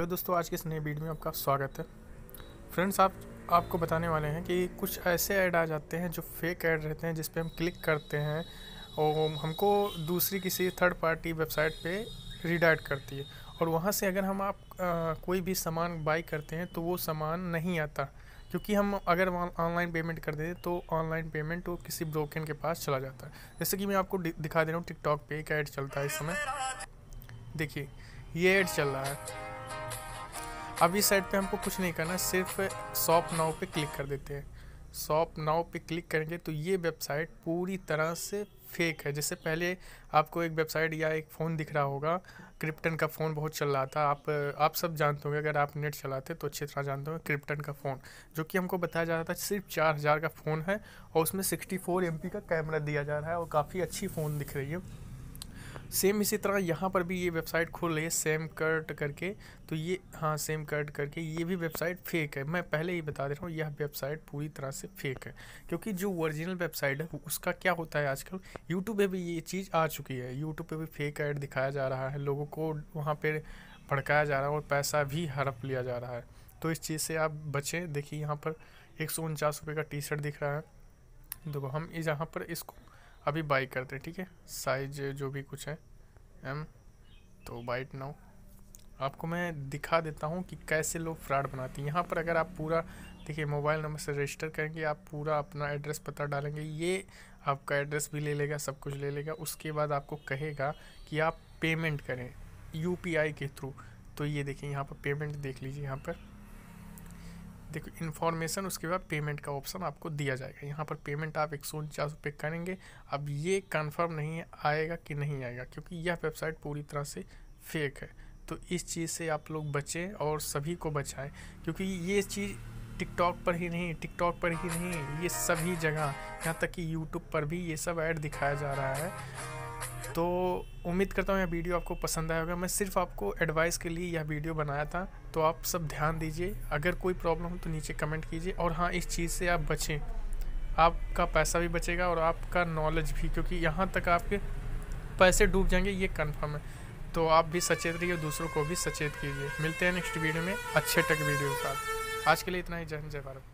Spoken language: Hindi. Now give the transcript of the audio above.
हेलो दोस्तों आज के इस नए वीडियो में आपका स्वागत है। फ्रेंड्स आप आपको बताने वाले हैं कि कुछ ऐसे ऐड आ जाते हैं जो फेक ऐड रहते हैं जिस पे हम क्लिक करते हैं और हमको दूसरी किसी थर्ड पार्टी वेबसाइट पे रीडायरेक्ट करती है। और वहाँ से अगर हम आप आ, कोई भी सामान बाई करते हैं तो वो सामान नहीं आता। क्योंकि हम अगर ऑनलाइन पेमेंट कर दें तो ऑनलाइन पेमेंट वो किसी ब्रोकन के पास चला जाता है। जैसे कि मैं आपको दिखा दे रहा हूँ टिकटॉक पे एक ऐड चलता है इस समय। देखिए ये ऐड चल रहा है। अब इस साइड पे हमको कुछ नहीं करना, सिर्फ़ शॉप नाव पे क्लिक कर देते हैं। शॉप नाव पे क्लिक करेंगे तो ये वेबसाइट पूरी तरह से फेक है। जैसे पहले आपको एक वेबसाइट या एक फ़ोन दिख रहा होगा क्रिप्टन का फ़ोन बहुत चल रहा था। आप आप सब जानते होंगे, अगर आप नेट चलाते तो अच्छी तरह जानते होंगे क्रिप्टन का फ़ोन जो कि हमको बताया जा रहा था सिर्फ़ चार हज़ार का फ़ोन है और उसमें सिक्सटी फोर एम का कैमरा दिया जा रहा है और काफ़ी अच्छी फ़ोन दिख रही है। सेम इसी तरह यहाँ पर भी ये वेबसाइट खोल रही है सेम कर्ट करके तो ये हाँ सेम कर्ट करके, ये भी वेबसाइट फेक है। मैं पहले ही बता दे रहा हूँ, यह वेबसाइट पूरी तरह से फेक है। क्योंकि जो ओरिजिनल वेबसाइट है उसका क्या होता है आजकल? यूट्यूब पे भी ये चीज़ आ चुकी है। यूट्यूब पे भी फेक ऐड दिखाया जा रहा है, लोगों को वहाँ पर भड़काया जा रहा है और पैसा भी हड़प लिया जा रहा है। तो इस चीज़ से आप बचें। देखिए, यहाँ पर एक सौ उनचास रुपये का टी शर्ट दिख रहा है। देखो, हम यहाँ पर इसको अभी बाई करते ठीक है? साइज़ जो भी कुछ है एम तो बाइट नाउ आपको मैं दिखा देता हूँ कि कैसे लोग फ्रॉड बनाते हैं। यहाँ पर अगर आप पूरा, देखिए मोबाइल नंबर से रजिस्टर करेंगे, आप पूरा अपना एड्रेस पता डालेंगे, ये आपका एड्रेस भी ले लेगा, सब कुछ ले लेगा। उसके बाद आपको कहेगा कि आप पेमेंट करें यूपीआई के थ्रू तो ये देखिए, यहाँ पर पेमेंट देख लीजिए, यहाँ पर। देखो इन्फॉर्मेशन उसके बाद पेमेंट का ऑप्शन आपको दिया जाएगा। यहाँ पर पेमेंट आप एक सौ उनचास रुपये करेंगे। अब ये कंफर्म नहीं है, आएगा कि नहीं आएगा, क्योंकि यह वेबसाइट पूरी तरह से फेक है। तो इस चीज़ से आप लोग बचें और सभी को बचाएँ, क्योंकि ये चीज़ टिकटॉक पर ही नहीं टिकटॉक पर ही नहीं, ये सभी जगह, यहाँ तक कि यूट्यूब पर भी ये सब ऐड दिखाया जा रहा है। तो उम्मीद करता हूँ यह वीडियो आपको पसंद आया होगा। मैं सिर्फ़ आपको एडवाइस के लिए यह वीडियो बनाया था तो आप सब ध्यान दीजिए। अगर कोई प्रॉब्लम हो तो नीचे कमेंट कीजिए और हाँ इस चीज़ से आप बचें। आपका पैसा भी बचेगा और आपका नॉलेज भी, क्योंकि यहाँ तक आपके पैसे डूब जाएँगे, ये कन्फर्म है। तो आप भी सचेत रहिए दूसरों को भी सचेत कीजिए। मिलते हैं नेक्स्ट वीडियो में अच्छे टक वीडियो के साथ। आज के लिए इतना ही। जय हिंद, जय भारत।